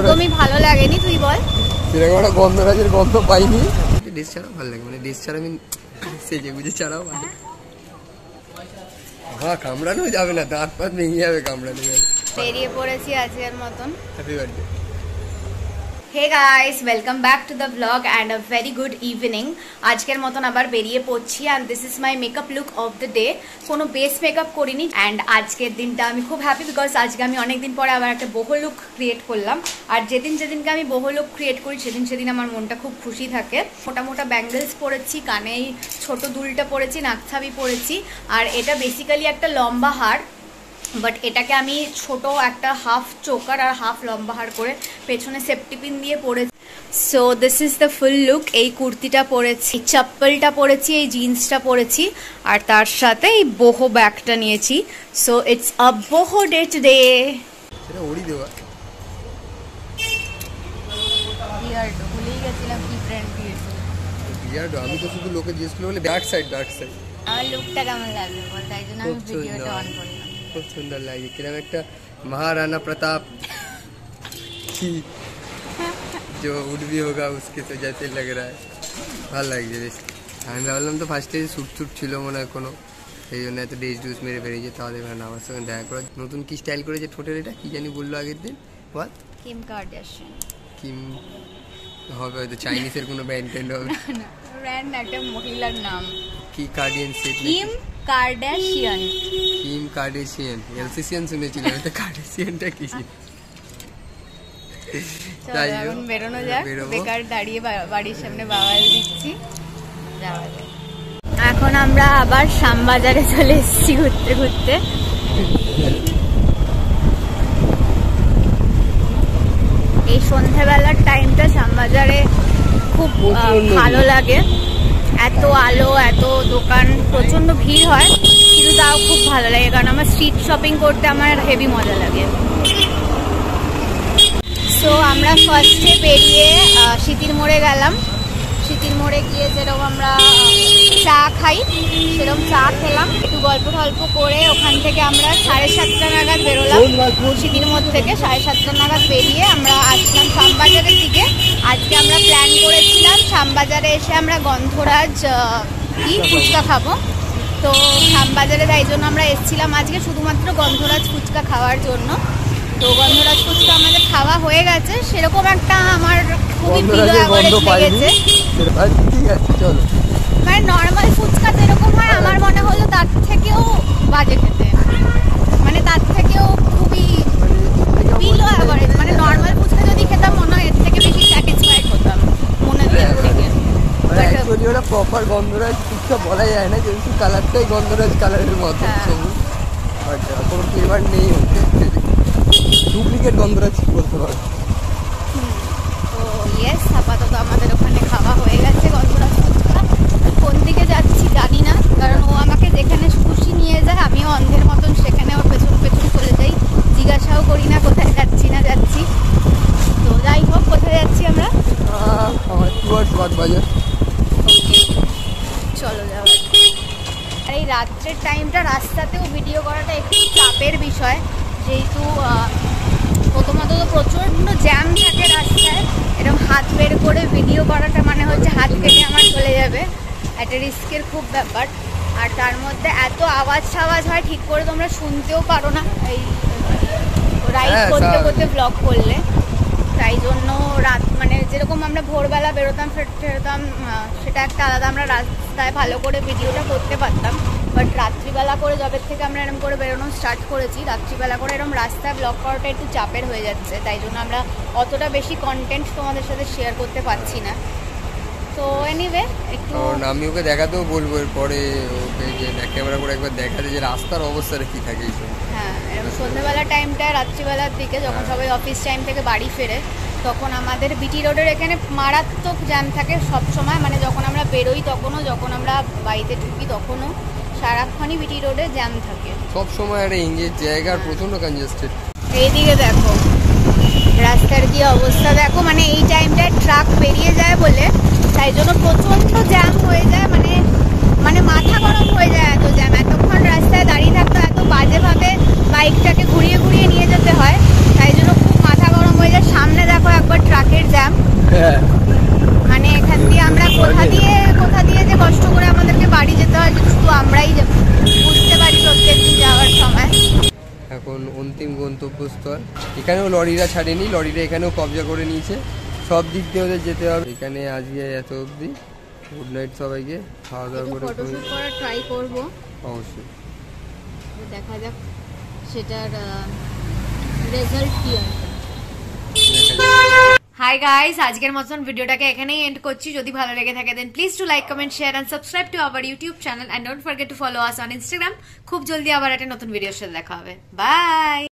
একদমই ভালো লাগেনি তুই বল। সেরকম একটা গন্ধরাজের গন্ধ পাইনি। ড্রেস ছাড়াও ভালো লাগে মানে ড্রেস ছাড়া আমি সেজে গুজে ছাড়াও ভালো। হ্যাঁ। কামড়ানো যাবে না দাঁত পাত ভেঙে যাবে কামড়ানো যাবে। বেরিয়ে পড়েছি আজকের মতন। Happy birthday hey guys welcome back to the vlog and a very good evening আজকের মতন আবার বেরিয়ে পড়ছি and this is my makeup look of the day কোনো বেস মেকআপ করিনি অ্যান্ড আজকের দিনটা আমি খুব হ্যাপি বিকজ আজকে আমি অনেকদিন পরে আবার একটা বহু লুক ক্রিয়েট করলাম। আর যেদিন যেদিনকে আমি বহু লুক ক্রিয়েট করি, সেদিন সেদিন আমার মনটা খুব খুশি থাকে। মোটা মোটা ব্যাঙ্গেলস পরেছি কানে এই ছোট দুলটা পরেছি, নাকছাবি পরেছি। আর এটা বেসিক্যালি একটা লম্বা হার। বাট এটাকে আমি ছোট একটা হাফ চোকার আর হাফ লম্বা হার করে পেছনে সেফটি পিন দিয়ে পরেছি। So this is the full look এই কুর্তিটা পরেছি চপ্পলটা পরেছি এই জিন্সটা পরেছি আর তার সাথে এই boho ব্যাগটা নিয়েছি। So it's a boho day today ভুলেই গেছিলাম কি ফ্রেন্ড দিয়েছি বিয়ার্ড আমি তো শুধু লোকে জিজ্ঞেস করলে বলে ব্যাক সাইড ব্যাক সাইড আমার লুকটা কেমন লাগবে বল তাই জন্য খুব সুন্দর। খুব সুন্দর লাগে কিরকম একটা মহারানা প্রতাপ কি जो उठ भी होगा उसके तो जैसे लग रहा है ভালো লাগছে বেশ আমি ভাবলাম তো ফার্স্টে শ্যুট শ্যুট ছিল মনে হয় কোনো সেই জন্য এত ডেস ডুস মেরে বেরিয়েছে তাহলে এবার আমার সঙ্গে দেখা করা নতুন কি স্টাইল করেছে ঠোঁটের এটা কি জানি বললো আগের দিন বল কিম কার্ডাশিয়ান কিম হবে হয়তো চাইনিজের কোনো ব্যান্ড ট্যান্ড হবে ব্র্যান্ড একটা মহিলার নাম কি কার্ডিয়ান সেট কিম কার্ডাশিয়ান কিম কার্ডেশিয়ান এলসিসিয়ান শুনেছিলাম এটা কার্ডেশিয়ানটা কি? চলো এখন বেরোনো যাক। বেকার দাঁড়িয়ে বাড়ির সামনে বাওয়াল দিচ্ছি। যাওয়া যাক। এখন আমরা আবার শ্যামবাজারে চলে এসেছি ঘুরতে ঘুরতে। এই সন্ধ্যাবেলার টাইমটা শ্যামবাজারে খুব ভালো লাগে। এত আলো, এত দোকান প্রচণ্ড ভিড় হয়, কিন্তু তাও খুব ভালো লাগে, কারণ আমার স্ট্রিট শপিং করতে আমার হেভি মজা লাগে। সো আমরা ফার্স্টে বেরিয়ে সিতির মোড়ে গেলাম। সিতির মোড়ে গিয়ে যেরকম আমরা চা খাই, সেরকম চা খেলাম। একটু গল্প টল্প করে ওখান থেকে আমরা সাড়ে সাতটা নাগাদ বেরোলাম। সিটির মধ্যে থেকে সাড়ে সাতটা নাগাদ বেরিয়ে আমরা আসলাম শ্যামবাজারের দিকে। আজকে আমরা প্ল্যান করেছিলাম শ্যামবাজারে এসে আমরা গন্ধরাজ কি ফুচকা খাব। তো শ্যামবাজারে তাই জন্য আমরা এসেছিলাম আজকে শুধুমাত্র গন্ধরাজ ফুচকা খাওয়ার জন্য। তো গন্ধরাজ ফুচকা আমাদের খাওয়া হয়ে গেছে। সেরকম একটা আমার খুবই প্রিয় লেগেছে। মানে নর্মাল ফুচকা যেরকম হয় আমার মনে হলো তার থেকেও বাজে খেতে মানে তার থেকেও খুবই বিলো অ্যাভারেজ মানে নর্মাল ফুচকা যদি খেতাম মনে হয় এর থেকে বেশি স্যাটিসফাইড হতাম মনের দিক থেকে মানে But, অ্যাকচুয়ালি ওটা প্রপার গন্ধরাজ ঠিকটা বলা যায় না কিন্তু কালারটাই গন্ধরাজ কালারের মতো। হ্যাঁ। সবুজ বাট কোনো ফ্লেভার নেই ডুপ্লিকেট গন্ধরাজ বলতে পারো। তো ইয়েস আপাতত আমাদের ওখানে খাওয়া হয়ে গেছে গন্ধরাজ কোন দিকে যাচ্ছি জানি না কারণ ও আমাকে যেখানে খুশি নিয়ে যায় আমিও অন্ধের মতন সেখানে ওর পেছন পেছন চলে যাই জিজ্ঞাসাও করি না কোথায় যাচ্ছি না যাচ্ছি তো যাই হোক কোথায় যাচ্ছি আমরা আহ, আমার টুয়ার্ডস বাগবাজার চলো যাওয়া আর এই রাত্রের টাইমটা রাস্তাতেও ভিডিও করাটা একটু চাপের বিষয়। যেহেতু প্রথমত তো প্রচণ্ড জ্যাম থাকে রাস্তায়। এরকম হাত বের করে ভিডিও করাটা মানে হচ্ছে হাত কেটে আমার চলে যাবে। একটা রিস্কের খুব ব্যাপার। আর তার মধ্যে এত আওয়াজ সাওয়াজ হয় ঠিক করে তোমরা শুনতেও পারো না। এই রাইড হ্যাঁ, করতে করতে ব্লগ করলে। তাই জন্য রাত মানে যেরকম আমরা ভোরবেলা বেরোতাম, ফের- ফেরতাম সেটা একটা আলাদা। আমরা রাস্তায় ভালো করে ভিডিওটা করতে পারতাম। বাট রাত্রিবেলা করে জবের থেকে আমরা এরকম করে বেরোনো স্টার্ট করেছি। রাত্রিবেলা করে এরকম রাস্তায় ব্লক করাটা একটু চাপের হয়ে যাচ্ছে। তাই জন্য আমরা অতটা বেশি কন্টেন্ট তোমাদের সাথে শেয়ার করতে পারছি না। তো এনিওয়ে একটু আমি ওকে দেখাতেও বলব এরপরে ওকে যে ক্যামেরা করে একবার দেখাতে যে রাস্তার অবস্থাটা কি থাকে এই সময়। সন্ধ্যেবেলা টাইমটা রাত্রিবেলার দিকে যখন সবাই অফিস টাইম থেকে বাড়ি ফেরে তখন আমাদের বিটি রোডের এখানে মারাত্মক জ্যাম থাকে সব সময় মানে যখন আমরা বেরোই তখনও যখন আমরা বাড়িতে ঢুকি তখনও সারাক্ষণই বিটি রোডে জ্যাম থাকে। সব সময় একটা ইংরেজ জায়গা প্রচণ্ড কনজেস্টেড এইদিকে দেখো রাস্তার কি অবস্থা? দেখো মানে এই টাইমটায় ট্রাক বেরিয়ে যায় বলে তাই জন্য প্রচণ্ড জ্যাম হয়ে যায়। মানে মানে মাথা গরম হয়ে যায় এত জ্যাম এতক্ষণ রাস্তায় দাঁড়িয়ে থাকতো এত বাজেভাবে বাইকটাকে ঘুরিয়ে ঘুরিয়ে নিয়ে যেতে হয়। তাই জন্য খুব মাথা গরম হয়ে যায়। সামনে দেখো হ্যাঁ। মানে এখান দিয়ে আমরা কোথা দিয়ে কোথা দিয়ে যে কষ্ট করে আমাদেরকে বাড়ি যেতে হয় যে শুধু আমরাই বুঝতে পারি প্রত্যেকদিন যাওয়ার সময়। এখন অন্তিম গন্তব্যস্থল। এখানেও লরিরা ছাড়েনি লরিরা এখানেও কবজা করে নিয়েছে। সব দিক দিয়ে ওদের যেতে হবে। এখানে আজকে এত অবধি। গুড নাইট সবাইকে। খাওয়া দাওয়া করে ট্রাই করব। অবশ্যই। দেখা যাক। সেটার রেজাল্ট। হাই গাইস আজকের মতন ভিডিওটাকে এখানেই এন্ড করছি। যদি ভালো লেগে থাকে then please to like comment share and subscribe to our YouTube channel and don't forget to follow us on Instagram খুব জলদি আবার একটা নতুন ভিডিওর সাথে দেখা হবে। বাই